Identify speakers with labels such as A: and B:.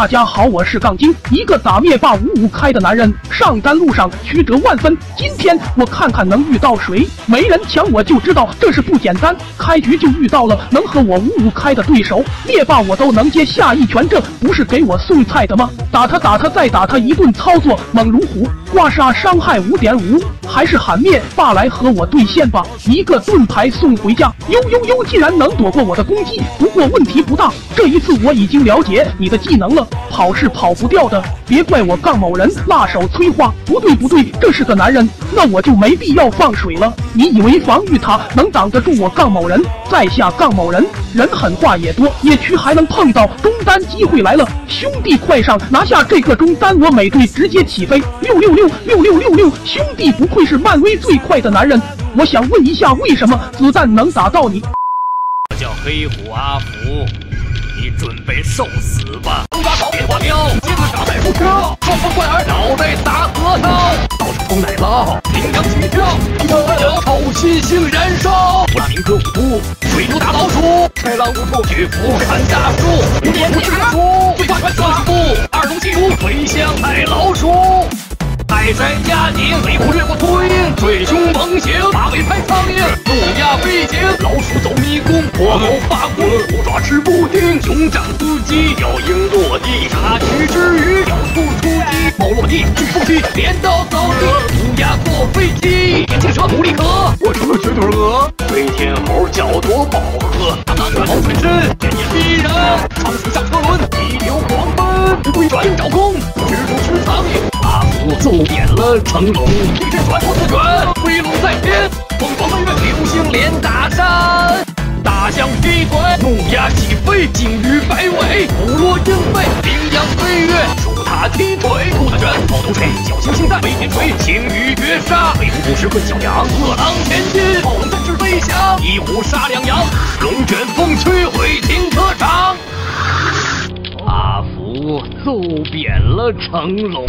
A: 大家好，我是杠精，一个打灭霸五五开的男人，上单路上曲折万分。今天我看看能遇到谁，没人抢我就知道这是不简单。开局就遇到了能和我五五开的对手，灭霸我都能接下一拳，这不是给我送菜的吗？打他打他再打他，一顿操作猛如虎，刮痧伤害五点五，还是喊灭霸来和我对线吧，一个盾牌送回家。呦呦呦，竟然能躲过我的攻击，不过问题不大，这一次我已经了解你的技能了。跑是跑不掉的，别怪我杠某人辣手摧花。不对不对，这是个男人，那我就没必要放水了。你以为防御塔能挡得住我杠某人？在下杠某人，人狠话也多，野区还能碰到中单，机会来了，兄弟快上拿下这个中单，我美队直接起飞，六六六六六六六，兄弟不愧是漫威最快的男人。我想问一下，为什么子弹能打到你？
B: 我叫黑虎阿福，你准备受死吧！猪八草变花雕，金子长在树梢，双峰怪儿脑袋大核桃，到处冲奶酪，羚羊起跳，我要臭新星燃烧。弗拉明戈舞，水牛打老鼠，豺狼不出巨斧砍大树，蝙蝠吃老鼠，最快双行步，二龙戏珠飞向海老鼠。泰山压顶，飞虎掠过秃鹰，追凶猛禽，马尾拍苍蝇，怒鸦飞行，老鼠走迷宫，破口发棍，虎爪吃布丁，熊掌司机，雕鹰落地，插曲之余，雕兔出击，猫落地，巨风踢，镰刀扫地，乌鸦坐飞机，眼镜蛇努力可，我成了瘸腿鹅，飞天猴脚多饱和，当当卷毛全身，天眼逼人，长死上车轮，急流狂奔，龟转鹰爪空，蜘蛛吃苍蝇。阿福揍扁了成龙，一只转头自卷，飞龙在天，风光飞跃，流星连大山，大象劈腿，飞，鲸鱼摆尾，部落鹰背，羚羊飞跃，树塔踢腿，兔子卷，猫头锤，小星星在飞天锤，青鱼绝杀，飞虎捕食混小羊，饿狼前进，猛振翅飞翔，一虎杀两羊，龙卷风摧毁停车场，阿福揍扁了成龙。